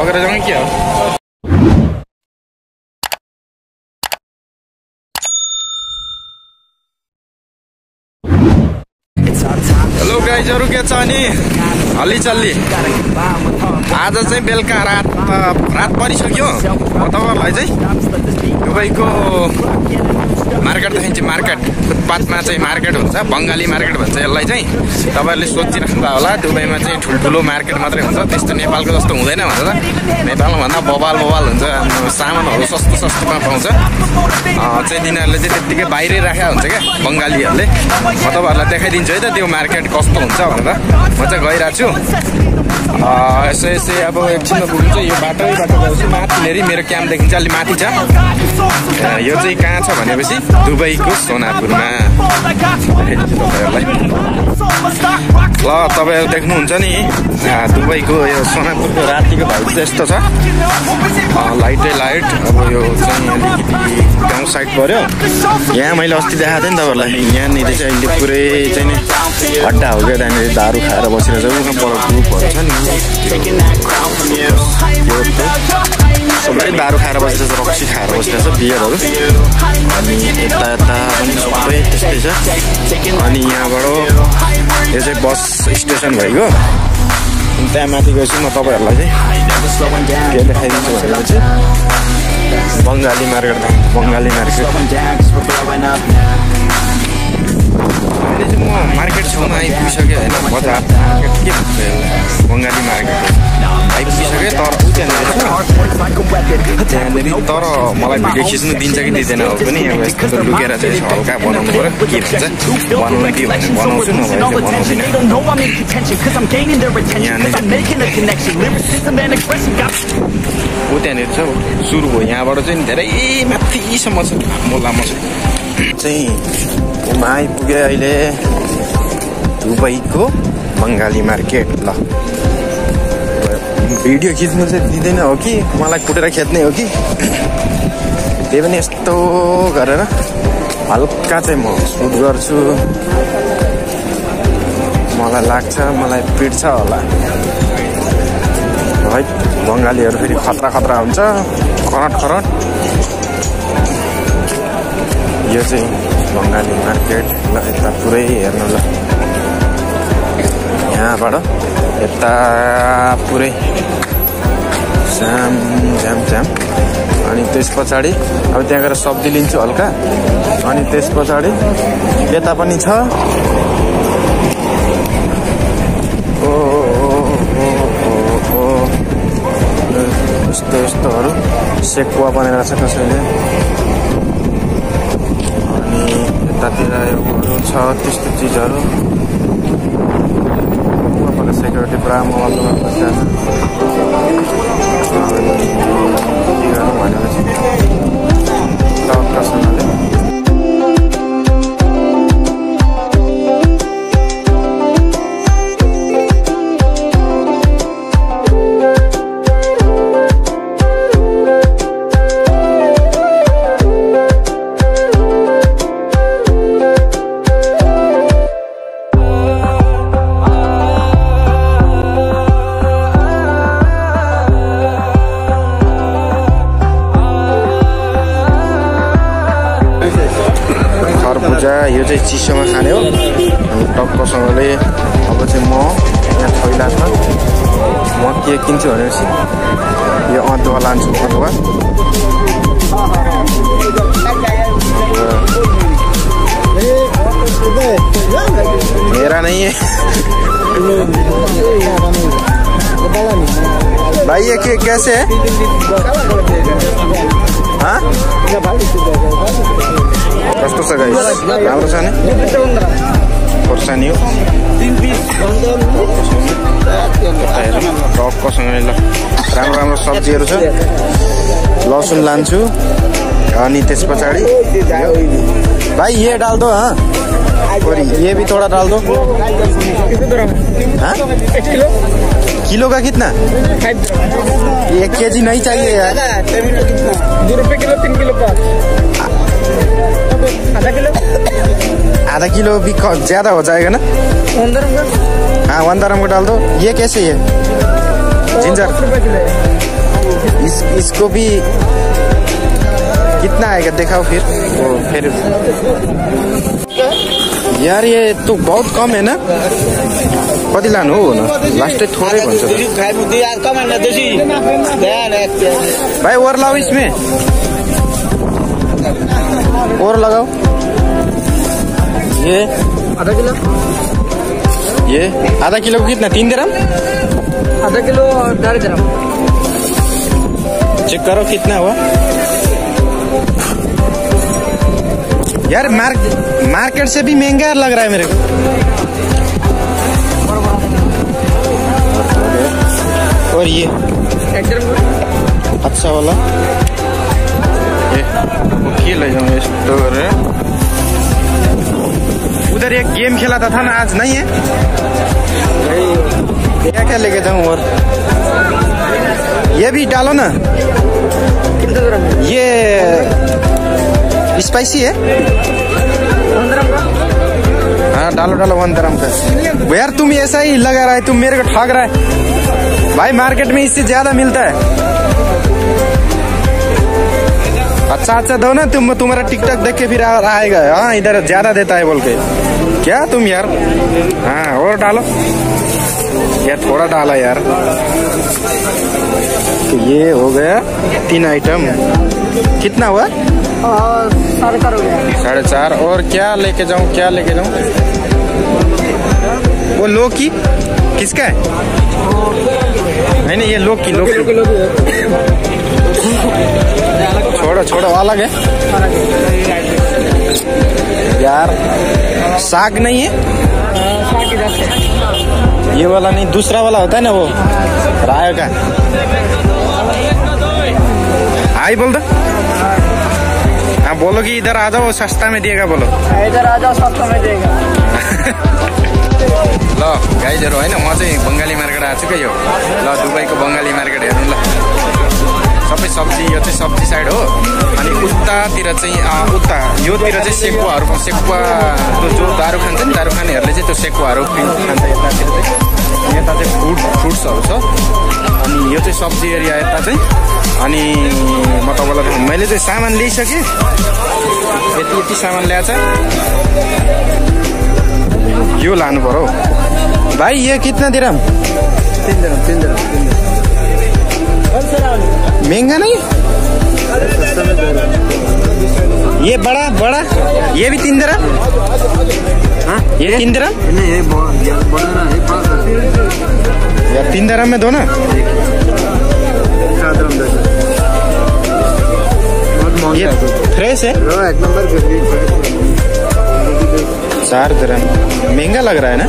लगेर जाउँ के हो हेलो गाइजहरू के छ अनि हल्ली चल्ली आज चाहिँ बेलुका रात रात परिसक्यो। तपाईँहरूलाई चाहिँ दुबईको मार्केट देखाइन्छ मार्केट। फुटपाथमा चाहिँ मार्केट हुन्छ बङ्गाली मार्केट भन्छ यसलाई चाहिँ। तपाईँहरूले सोचिराख्नु होला दुबईमा चाहिँ ठुल्ठुलो मार्केट मात्रै हुन्छ त्यस्तो नेपालको जस्तो हुँदैन भनेर। नेपालमा भन्दा बबाल बबाल हुन्छ सामानहरू सस्तो सस्तोमा पाउँछ। चाहिँ तिनीहरूले चाहिँ त्यत्तिकै बाहिरै राखेको हुन्छ क्या बङ्गालीहरूले। म तपाईँहरूलाई देखाइदिन्छु है त त्यो मार्केट कस्तो हुन्छ भनेर। म चाहिँ गइरहेको छु। यसो यसो अब एकछिनमा चाहिँ यो बाटै बाटो गएपछि माथिनेरि मेरो क्याम्पदेखि चाहिँ अलिक माथि छ। यो चाहिँ कहाँ छ भनेपछि दुबईको सोनापुरमा ल तपाईँहरू देख्नुहुन्छ नि दुबईको यो सोनापुरको रातिको भाइ चाहिँ यस्तो छ लाइटै लाइट अब यो चाहिँ अलिकति गाउँ साइड पऱ्यो यहाँ मैले अस्ति देखाएको थिएँ नि तपाईँहरूलाई यहाँनिर चाहिँ अहिले पुरै चाहिँ नि अड्डा हो क्या त्यहाँनिर दारू खाएर बसिरहेको छ उहाँ पर ग्रुपहरू छ नि सबै दारू खाएर बसिरहेछ रक्सी खाएर बसिरहेछ बियरहरू अनि यता यता पनि सबै त्यस्तै छ अनि यहाँबाट यो चाहिँ बस स्टेसन भइगयो त्यहाँ माथि गएपछि म तपाईँहरूलाई चाहिँ के देखाइदिन्छु भनेर चाहिँ बङ्गाली मार्केट बङ्गाली मार्केट अहिले चाहिँ म मार्केट छेउमा आइपुगिसकेँ होइन बजार के भन्छ यसलाई बङ्गाली मार्केट आइपुगिसकेँ तर त्यहाँनिर त्यहाँनिर तर मलाई भिडियो खिच्नु दिन्छ कि दिँदैन हो पनि अब यस्तो लुकेर चाहिँ यसो हल्का बनाउनु पऱ्यो के भन्छ बनाउनु दियो भने बनाउँछु नभए ऊ त्यहाँनिर छ सुरु भयो यहाँबाट चाहिँ धेरै माथिसम्म छ लामो लामो छ चाहिँ ऊमा आइपुग्यो अहिले दुबईको बङ्गाली मार्केट ल। भिडियो खिच्नु चाहिँ दिँदैन हो कि? मलाई कुटेर खेद्ने हो कि? त्यही पनि यस्तो गरेर हल्का चाहिँ म सुट गर्छु। मलाई लाग्छ मलाई पिट्छ होला। है बङ्गालीहरू फेरि खतरा खतरा हुन्छ। करट खरट यो चाहिँ बङ्गाली मार्केट ल यता पुरै हेर्नु ल यहाँबाट यता पुरै झ्याम झ्याम झ्याम अनि त्यस पछाडि अब त्यहाँ गएर सब्जी लिन्छु हल्का अनि त्यस पछाडि यता पनि छ ओ यस्तो यस्तोहरू सेकुवा बनाएर छ कसैले यतातिर योहरू छ त्यस्तो चिजहरू। तपाईँको सेक्युरिटी पुरा मोबाइलमा बसिरहेको छ के गरौँ भनेपछि टक्कसँगले चाहिँ चिसोमा खाने हो। अनि टक्कसँगले अब चाहिँ म यहाँ थैला छ म के किन्छु भनेपछि यो अदुवा लान्छु अदुवा। मेरा नहीं है भाई ये के है हाँ? कस्तो छ गाई राम्रो छ नि खोर्सानी हो टक्कसँगले ल. राम्रो राम्रो सब्जीहरू छ. लसुन लान्छु। अनि त्यस पछाडि भाइ ये डाल दो हाँ। और ये भी थोड़ा डाल दो। हाँ? किलो का कितना? एक के जी नहीं चाहिए यार। दो रुपए किलो तीन किलो का आधा किलो आधा किलो भी ज़्यादा हो जाएगा ना? हाँ वन दरम को डाल दो। ये कैसे है? जिंजर। इस इसको भी कितना आएगा? देखाओ फिर। वो फिर यार ये तो बहुत कम है ना? कति लानु हो न। लास्टै थोरै भन्छ भाई और लाओ इसमें। और लगाओ। ये। आधा किलो। ये। आधा किलो को कितना? तीन ग्राम? आधा किलो और ढाई ग्राम। चेक करो कितना हुआ। यार मार्क मार्केट से भी महँगा लग रहा है मेरे को। और ये। अच्छा वाला। के ले जाऊँ यस्तो गरेर उधर एक गेम खेला था, ना आज नहीं है? क्या क्या लेके जाऊँ और? ये भी डालो ना। ये स्पाइसी है? हाँ डालो डालो वन तरम का यार तुम ऐसा ही लगा रहा है तुम मेरे को ठग रहा है। भाई मार्केट में इससे ज़्यादा मिलता है। अच्छा अच्छा दो ना तुम तुम्हारा टिकटॉक देख के फिर आएगा। हाँ इधर ज़्यादा देता है बोल के। क्या तुम यार? हाँ और डालो। यार थोड़ा डाला यार। तो ये हो गया तीन आइटम कितना हुआ? साढ़े चार हो गया। साढ़े चार। और क्या लेके जाऊँ क्या लेके जाऊँ? वो लोकी किसका है? नहीं नहीं ये लोकी लोकी किलो भी है छोड़ो छोड़ो अलग है। यार साग नहीं है? की ये वाला नहीं दूसरा वाला होता है ना वो? राय का। आई बोल दो। हाँ बोलो कि इधर आ जाओ सस्ता में दिएगा बोलो। इधर आ जाओ सस्ता में देगा। ल गाइजहरू होइन म चाहिँ बङ्गाली मार्केट आएको छु क्या यो ल दुबईको बङ्गाली मार्केट हेर्नु ल। सबै सब्जी यो चाहिँ सब्जी साइड हो। अनि उतातिर चाहिँ उता योतिर चाहिँ सेकुवाहरू सेकुवा त्यो जो दारू खान्छ नि दारू खानेहरूले चाहिँ त्यो सेकुवाहरू खान्छ यतातिर चाहिँ। यता चाहिँ फ्रुट फ्रुट्सहरू छ। अनि यो चाहिँ सब्जी एरिया यता चाहिँ। अनि म तपाईँलाई। मैले चाहिँ सामान ल्याइसकेँ। यति यति सामान ल्याएको छ यो लानु पर्यो भाइ ये कितना दिरम तीन दिन तीन तीन महँगा नहीं? ये बड़ा बड़ा? ये भी तीन दिरम हाँ ये तीन दिरम नहीं ये बड़ा ना यार तीन दिरम में दो ना? ये फ्रेश है? तो एक नंबर चार दिरम महँगा लग रहा है ना?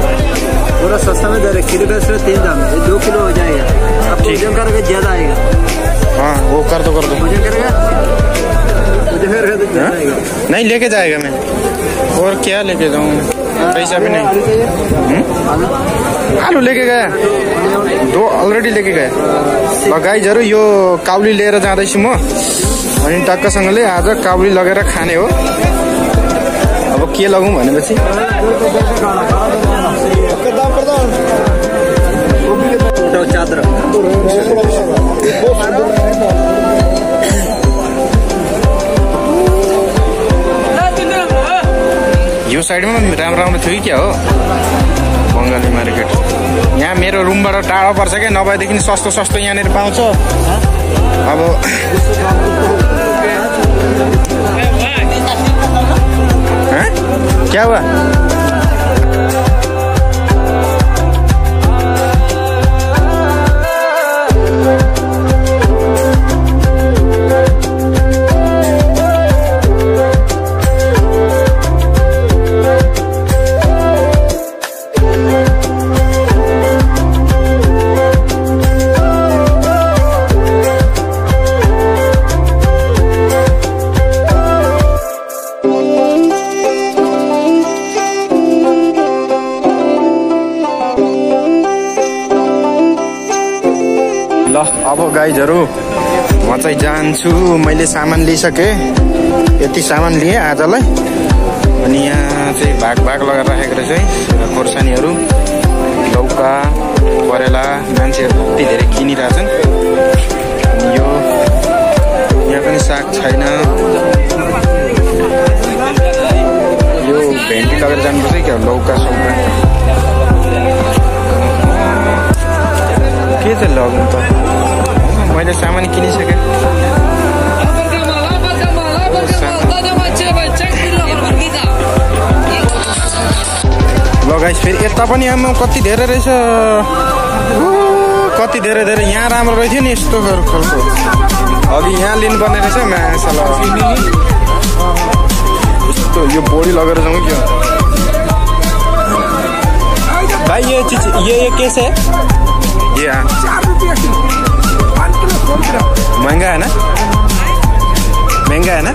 पूरा सस्ता में दे रहे किलो सिर्फ़ तीन दाम ये दो। किलो हो जाएगा। अब ठीक। करोगे ज़्यादा आएगा। हाँ वो कर दो कर दो। करेगा नहीं लेके जाएगा मैं और क्या लेके जाऊँ? पैसा भी नहीं। आलू लेके गए। दो अलरेडी लेके गए। ल गाइजहरू यो काउली लिएर जाँदैछु म। अनि टक्कसँगले आज काउली लगेर खाने हो। अब के लगौँ भनेपछि चादर। यो साइडमा राम्रो राम्रो थियो कि क्या हो? बङ्गाली मार्केट। यहाँ मेरो रुमबाट टाढो पर्छ क्या नभएदेखि सस्तो सस्तो यहाँनिर पाउँछ। अब? क्या हुआ? अब गाइजहरू म चाहिँ जान्छु। मैले सामान लिइसकेँ। यति सामान लिएँ आजलाई। अनि यहाँ चाहिँ भाग भाग लगाएर राखेको रहेछ है। खोर्सानीहरू लौका करेला मान्छेहरू कति धेरै किनिरहेछन् यो यहाँ पनि साग छैन। यो भेन्डी लगेर जानुपर्छ क्या? लौका सौका। के चाहिँ लग्नु त? मैले सामान किनिसकेँ। लगाइस फेरि यता पनि आमा कति धेरै रहेछ? कति धेरै धेरै। यहाँ राम्रो रहेथ्यो नि यस्तो खालको अघि यहाँ लिनुपर्ने रहेछ मासला यस्तो यो बोडी लगेर जाउँ क्या भाई ये चीज ये कैसे हाँ। महँगा है ना? महँगा है ना?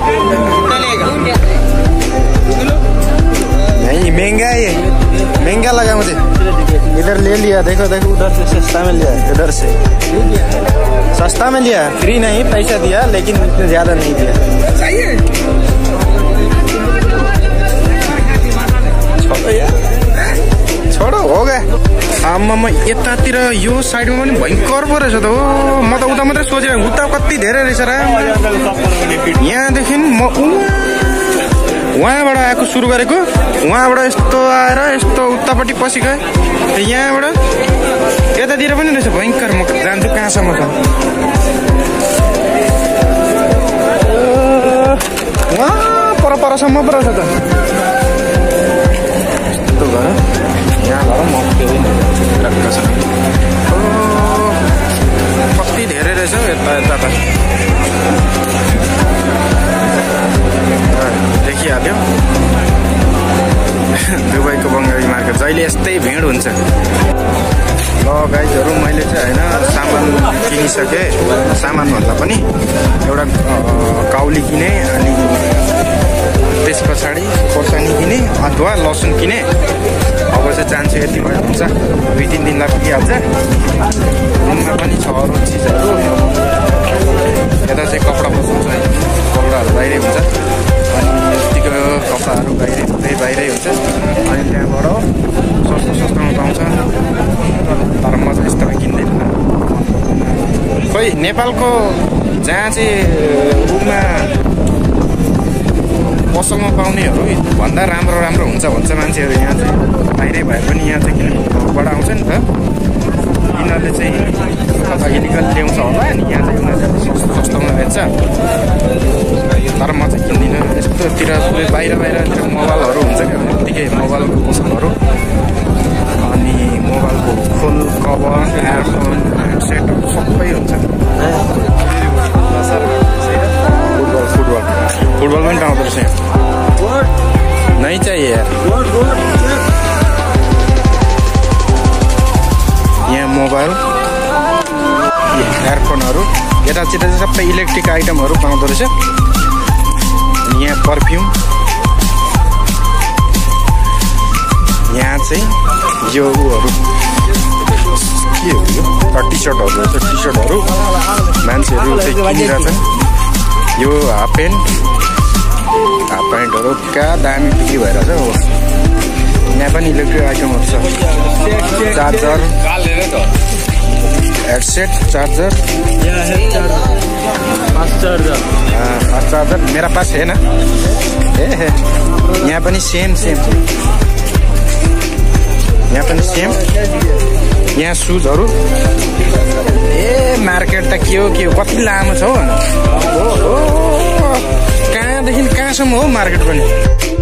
नहीं महँगा है ये। महँगा लगा मुझे। इधर ले लिया देखो देखो उधर से सस्ता में लिया इधर से। सस्ता में लिया फ्री नहीं पैसा दिया लेकिन इतने ज़्यादा नहीं दिया। छोड़ो यार। छोडो हो गए। आमामा यतातिर यो साइडमा पनि भयङ्कर पो रहेछ त हो। म त उता मात्रै सोचेँ उता कति धेरै रहेछ र? यहाँदेखि म उहाँ उहाँबाट आएको सुरु गरेको। उहाँबाट यस्तो आएर यस्तो उतापट्टि पसि गएँ यहाँबाट यतातिर पनि रहेछ। भयङ्कर म जान्छु कहाँसम्म त। उहाँ पर परसम्म पो रहेछ त। यस्तो गर म फेरि टक्कसँग ओ, कति धेरै रहेछ हौ यता यता त देखिहाल्यो दुबईको बङ्गाली मार्केट जहिले यस्तै भिड हुन्छ ल गाइजहरू मैले चाहिँ होइन सामान किनिसकेँ सामानभन्दा पनि एउटा काउली किनेँ अनि त्यस पछाडि खोर्सानी किनेँ अथवा लसुन किनेँ अब चाहिँ जान्छु यति भयो हुन्छ। दुई तिन दिनलाई पुगिहाल्छ रुममा पनि छ अरू चिजहरू। यता चाहिँ कपडा बस्नु छ कपडाहरू बाहिरै हुन्छ। अनि यतिको कपडाहरू बाहिरै त्यही बाहिरै हुन्छ। अनि त्यहाँबाट सस्तो सस्तोमा पाउँछ तर म चाहिँ यस्तोमा किन्दैन। खोइ नेपालको जहाँ चाहिँ रुममा पसलमा पाउनेहरू भन्दा राम्रो राम्रो हुन्छ भन्छ मान्छेहरू यहाँ चाहिँ। बाहिरै भए पनि यहाँ चाहिँ किन घरबाट आउँछ नि त। यिनीहरूले चाहिँ इलिगल ल्याउँछ होला नि यहाँ चाहिँ उनीहरूले सस्तो सस्तोमा बेच्छ। तर म चाहिँ किन्दिनँ। यस्तोतिर बाहिर बाहिरतिर मोबाइलहरू हुन्छ क्या यत्तिकै मोबाइलको पसलहरू अनि मोबाइलको फुल कभर एयरफोन सेटहरू सबै हुन्छ। फुटबल पनि पाउँदो रहेछ यहाँ नै चाहिए यार। यहाँ मोबाइल एयरफोनहरू यतातिर चाहिँ सबै इलेक्ट्रिक आइटमहरू पाउँदो रहेछ यहाँ पर्फ्युम यहाँ चाहिँ यो उहरू हो यो टी सर्टहरू रहेछ टी यो हाफ़ हाफ़ प्यान्टहरू क्या दामी बिक्री भइरहेछ हो यहाँ पनि इलेक्ट्रिक आइटमहरू छ charger headset charger fast charger मेरा पास है ना? ए हे। यहाँ पनि सेम सेम यहाँ पनि सेम यहाँ सुजहरू ए मार्केट त के हो के हो कति लामो छ हौ ओ। कहाँदेखि कहाँसम्म हो मार्केट पनि?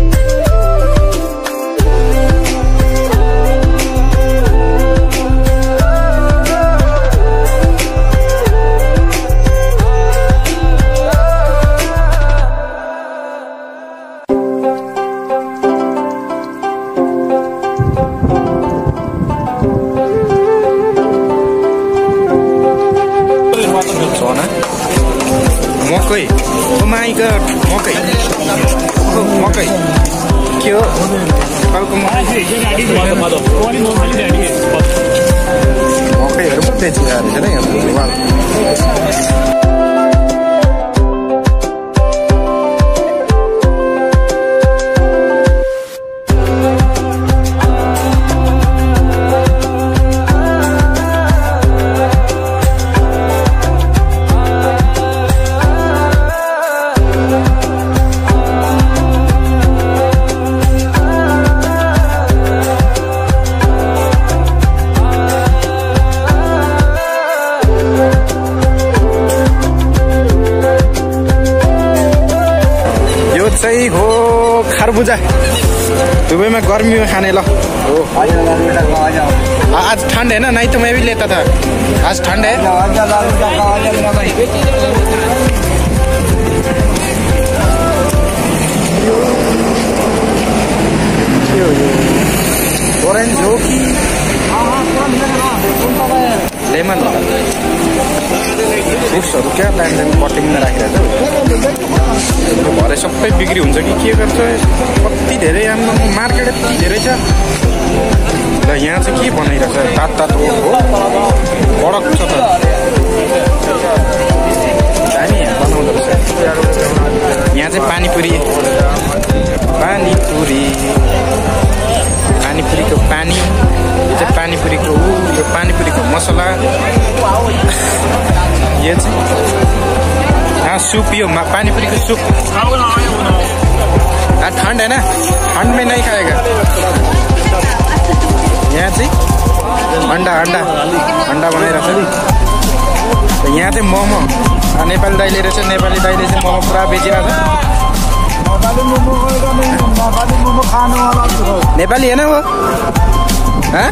दुबईमा गर्मीमा खाने ल। हो आजा लाल बेटा का आजा आ- आज ठंड है ना? नहीं तो मैं भी लेता था। आज ठंड है। आजा लाल बेटा का आजा मेरा भाई ओरेन्ज हो कि लेमन हो? फ्रुट्सहरू क्या दामी दामी कटिङमा राखिरहेको छ यो भरे सबै बिक्री हुन्छ कि के गर्छ कति धेरै आम्मा मार्केट यति धेरै छ। ल यहाँ चाहिँ के बनाइरहेछ तात तात हो कडक छ त। दामी बनाउँदो रहेछ। यहाँ चाहिँ पानीपुरी। पानीपुरी। पानीपुरीको पानी। यो चाहिँ पानीपुरीको ऊ यो पानीपुरीको मसला। यो चाहिँ सूप यो पानीपुरीको सूप। ठंड है ना ठंड में नहीं खाएगा यहाँ चाहिँ अन्डा अन्डा अन्डा बनाइरहेको छ नि यहाँ चाहिँ मोमो। नेपाली दाइले रहेछ नेपाली दाइले चाहिँ मोमो पुरा बेचिरहेको छ। नेपाली होइन हाँ?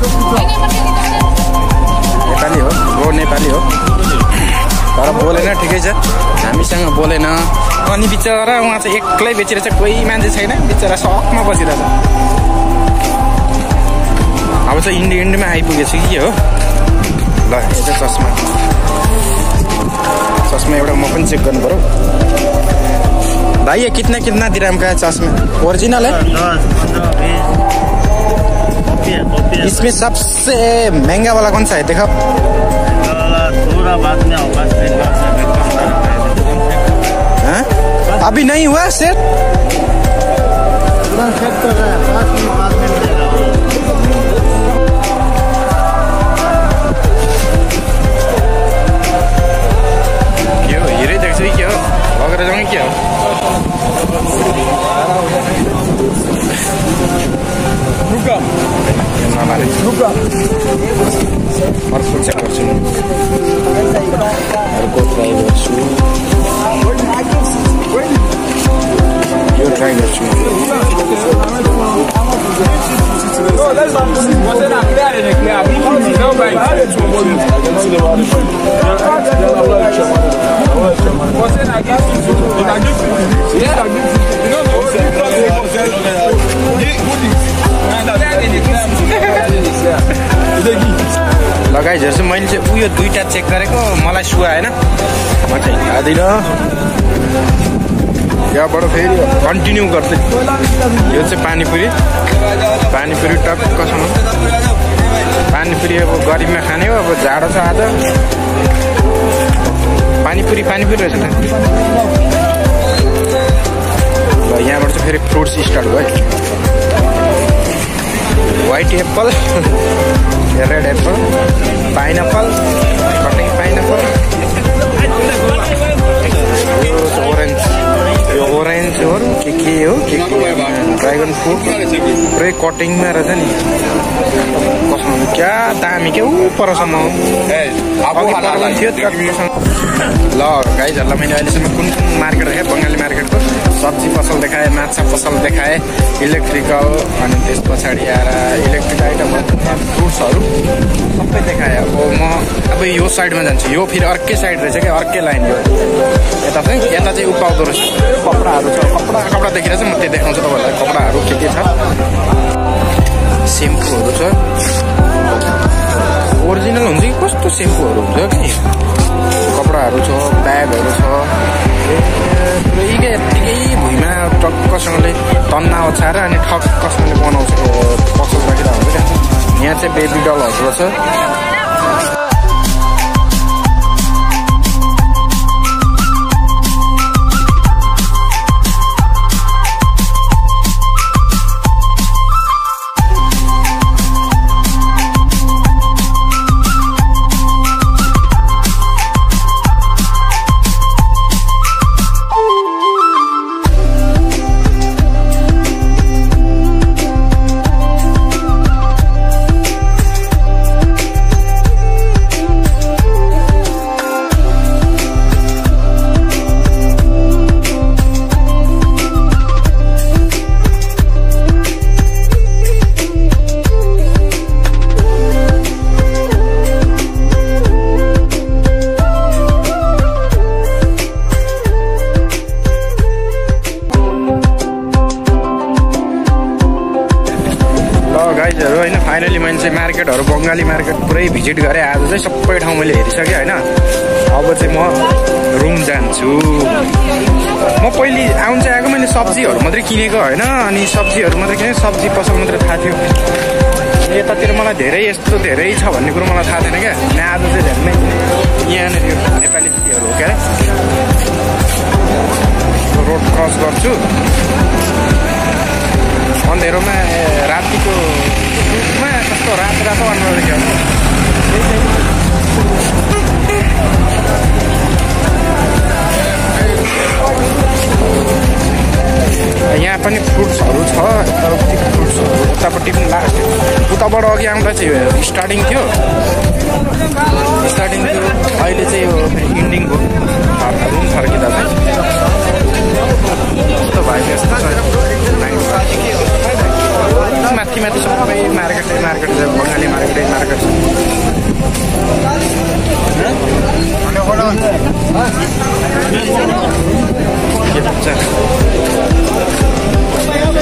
नेपाली हो। हो नेपाली हो। तर बोलेन ठिकै छ। हामीसँग बोलेन। अनि बिचरा उहाँ चाहिँ एक्लै बेचिरहेछ कोही मान्छे छैन। बिचरा सकमा बसिरहेछ। अब चाहिँ इन्डी इन्डीमा आइपुगेछ कि हो? ल यो चाहिँ चस्मा। चस्मा एउटा म पनि चेक गर्नु पऱ्यो भाइ ये कितना कितना दिराम का है चश्मा ओरिजिनल है। इसमें सबसे महंगा वाला कौन सा है? देखो। बाद में होगा स्क्रीन बाद में कम करेंगे हाँ? अभी नहीं हुआ सेट पूरा सेट कर रहा है नमारे अर्को चेक गर्छु नि अर्को ट्राई गर्छु यो लगाइजहरू चाहिँ मैले चाहिँ उयो दुइटा चेक गरेको मलाई सुहाएन म चाहिँ खाँदिनँ। यहाँबाट फेरि कन्टिन्यू गर्दै यो चाहिँ पानीपुरी। पानीपुरी टक्कसँग पानीपुरी अब गरिबमा खाने हो अब जाडो छ आज। पानीपुरी पानीपुरी रहेछ त। यहाँबाट चाहिँ फेरि फ्रुट्स स्टार्ट भयो। White apple red apple pineapple cutting pineapple यो ओरेन्ज यो ओरेन्ज हो के के हो के के ड्रागन फ्रुट पुरै कटिङमा रहेछ नि कसमा क्या दामी क्या ऊ परसम्म थियो। ल गाइजहरूलाई मैले अहिलेसम्म कुन कुन मार्केट देखाएँ बङ्गाली मार्केटको सब्जी पसल देखाएँ माछा पसल देखाएँ इलेक्ट्रिकल अनि त्यस पछाडि आएर इलेक्ट्रिक आइटमहरू फ्रुट्सहरू सबै देखाएँ। अब म अब यो साइडमा जान्छु। यो फेरि अर्कै साइड रहेछ क्या अर्कै लाइन यो। यता चाहिँ यता चाहिँ उपाउँदो रहेछ। कपडाहरू छ कपडा कपडा देखेर चाहिँ म त्यो देखाउँछु तपाईँहरूलाई। कपडाहरू के के छ? सेम्पूहरू छ। ओरिजिनल हुन्छ कि कस्तो सेम्पूहरू हुन्छ कि? कपडाहरू छ ब्यागहरू छ। यत्तिकै भुइँमा टक्कसँगले तन्ना ओछ्याएर अनि ठक्कसँगले बनाउँछ पसल राखिरहेको हुन्छ। क्या यहाँ चाहिँ बेबी डलहरू छ। पुरै भिजिट गरेँ। आज चाहिँ सबै ठाउँ मैले हेरिसकेँ होइन? अब चाहिँ म रुम जान्छु। म पहिले आउनु चाहिँ आएको मैले सब्जीहरू मात्रै किनेको होइन? अनि सब्जीहरू मात्रै किनेँ सब्जी पसल मात्रै थाहा थियो। यतातिर मलाई धेरै यस्तो धेरै छ भन्ने कुरो मलाई थाहा थिएन क्या। अनि आज चाहिँ झन् यहाँनिर यो नेपाली दिदीहरू हो क्या। रोड क्रस गर्छु। अँधेरोमा ए, रातिको दुधमा कस्तो रातो रातो अनुहार यहाँ पनि फ्रुट्सहरू छ यतापट्टि फ्रुट्सहरू उतापट्टि पनि लास्ट उताबाट अघि आउँदा चाहिँ यो स्टार्टिङ थियो। स्टार्टिङ थियो। अहिले चाहिँ यो इन्डिङ भयो। रुम फर्किँदा चाहिँ छ। माथि माथि सबै मार्केटै मार्केट छ बङ्गाली मार्केटै मार्केट छ के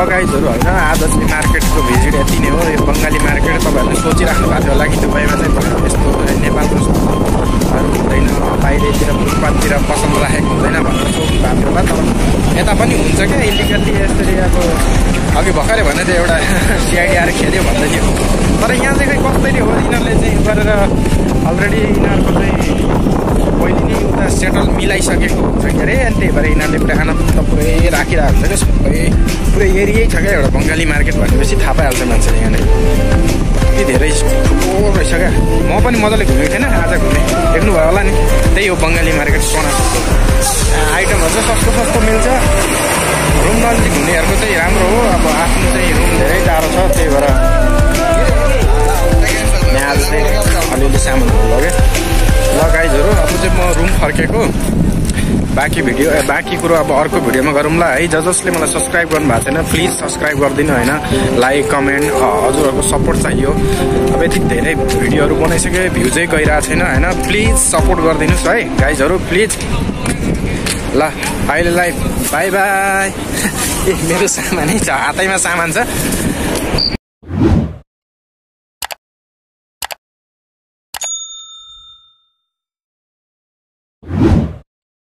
लगाइजहरू होइन आज चाहिँ पुरै एरियै छ क्या एउटा बङ्गाली मार्केट भनेपछि थाहा पाइहाल्छ मान्छेले यहाँनिर। यति धेरै ठुलो रहेछ क्या। म पनि मजाले घुमेको थिएन आज घुमेँ। देख्नुभयो होला नि। त्यही हो बङ्गाली मार्केट कोना आइटमहरू चाहिँ सस्तो सस्तो मिल्छ। रुम नजिक हुनेहरूको चाहिँ राम्रो हो। अब आफ्नो चाहिँ रुम धेरै टाढो छ त्यही भएर यहाँ चाहिँ अलिअलि सामानहरू लगेँ लगाइजहरू अब चाहिँ म रुम फर्केको। बाँकी भिडियो बाँकी कुरो अब अर्को भिडियोमा गरौँला है। ज जसले मलाई सब्सक्राइब गर्नु भएको छैन प्लिज सब्सक्राइब गरिदिनु होइन। लाइक कमेन्ट हजुरहरूको सपोर्ट चाहियो। अब यति धेरै भिडियोहरू बनाइसक्यो भ्युजै गइरहेको छैन होइन। प्लिज सपोर्ट गरिदिनुहोस् है। गाइजहरू प्लिज। ल अहिलेलाई बाई बाई। ए मेरो सामानै छ हातैमा सामान छ।